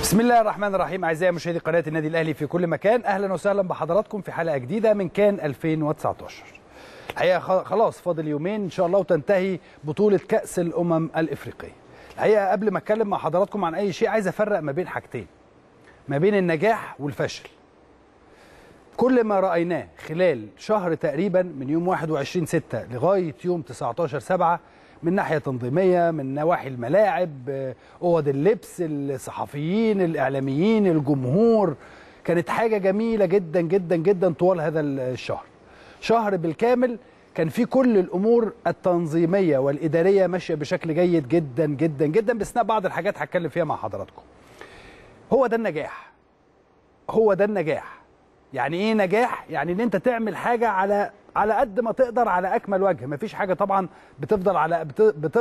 بسم الله الرحمن الرحيم. أعزائي مشاهدي قناة النادي الأهلي في كل مكان أهلا وسهلا بحضراتكم في حلقة جديدة من كان 2019 الحقيقة خلاص فاضل يومين إن شاء الله وتنتهي بطولة كأس الأمم الإفريقية. الحقيقة قبل ما أتكلم مع حضراتكم عن أي شيء عايز أفرق ما بين حاجتين. ما بين النجاح والفشل. كل ما رأيناه خلال شهر تقريبا من يوم 21 6 لغاية يوم 19 7 من ناحية تنظيمية من نواحي الملاعب أوض اللبس الصحفيين الإعلاميين الجمهور. كانت حاجة جميلة جدا جدا جدا طوال هذا الشهر. شهر بالكامل كان في كل الأمور التنظيمية والإدارية ماشية بشكل جيد جدا جدا جدا باستثناء بعض الحاجات هتكلم فيها مع حضراتكم. هو ده النجاح. هو ده النجاح. يعني إيه نجاح؟ يعني إن أنت تعمل حاجة على على قد ما تقدر على أكمل وجه. مفيش حاجة طبعا بتفضل على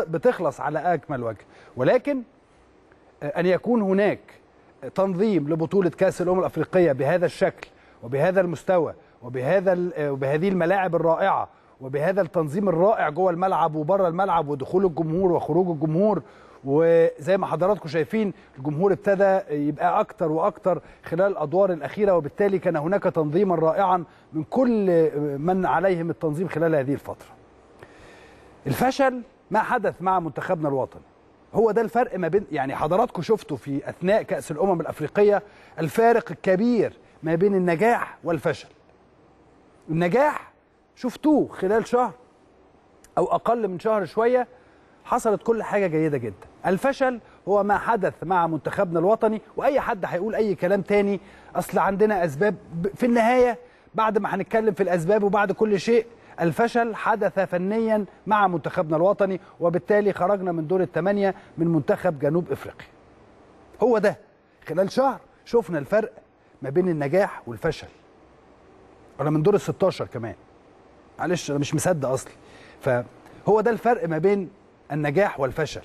بتخلص على أكمل وجه. ولكن أن يكون هناك تنظيم لبطولة كأس الأمم الأفريقية بهذا الشكل وبهذا المستوى وبهذا وبهذه الملاعب الرائعة وبهذا التنظيم الرائع جوه الملعب وبره الملعب ودخول الجمهور وخروج الجمهور وزي ما حضراتكم شايفين الجمهور ابتدى يبقى أكتر وأكتر خلال الأدوار الأخيرة وبالتالي كان هناك تنظيما رائعا من كل من عليهم التنظيم خلال هذه الفترة. الفشل ما حدث مع منتخبنا الوطني. هو ده الفرق ما بين يعني حضراتكم شفتوا في أثناء كأس الأمم الأفريقية الفارق الكبير ما بين النجاح والفشل. النجاح شفتوه خلال شهر أو أقل من شهر شوية حصلت كل حاجة جيدة جدا. الفشل هو ما حدث مع منتخبنا الوطني وأي حد هيقول أي كلام تاني. أصل عندنا أسباب في النهاية بعد ما هنتكلم في الأسباب وبعد كل شيء الفشل حدث فنيا مع منتخبنا الوطني وبالتالي خرجنا من دور الثمانيه من منتخب جنوب إفريقيا. هو ده. خلال شهر شفنا الفرق ما بين النجاح والفشل. ولا من دور ال 16 كمان. معلش أنا مش مصدق أصلي. فهو ده الفرق ما بين النجاح والفشل.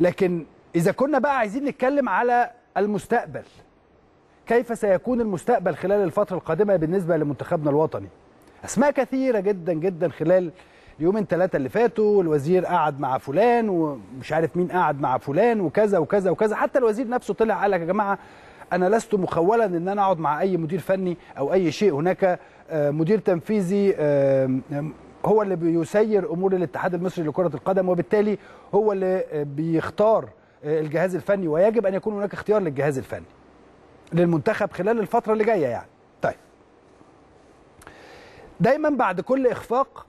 لكن إذا كنا بقى عايزين نتكلم على المستقبل كيف سيكون المستقبل خلال الفترة القادمة بالنسبة لمنتخبنا الوطني؟ أسماء كثيرة جدا جدا خلال اليومين ثلاثة اللي فاتوا الوزير قعد مع فلان ومش عارف مين قعد مع فلان وكذا وكذا وكذا. حتى الوزير نفسه طلع قال لك يا جماعة أنا لست مخولا إن أنا أقعد مع أي مدير فني أو أي شيء هناك. مدير تنفيذي هو اللي بيسير أمور الاتحاد المصري لكرة القدم وبالتالي هو اللي بيختار الجهاز الفني ويجب أن يكون هناك اختيار للجهاز الفني للمنتخب خلال الفترة اللي جاية يعني. طيب. دايما بعد كل إخفاق